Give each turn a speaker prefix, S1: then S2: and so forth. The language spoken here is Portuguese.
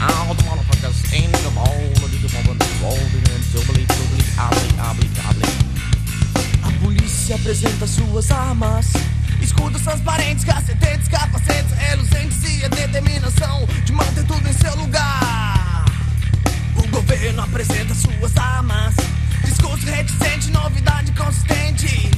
S1: all the motherfuckers in the ball, the moment, rolling and doubly, doubly, obly, obly, obly.
S2: A polícia apresenta suas armas. Escudos transparentes, cacetetes, capacetes, reluzentes e a determinação de manter tudo em seu lugar. O governo apresenta suas armas. Discurso reticente, novidade consistente.